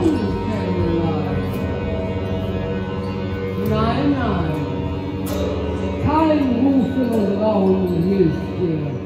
Nine nine. Rufen, kein Raunen, Caroline. Nein, nein. Kein Rufen.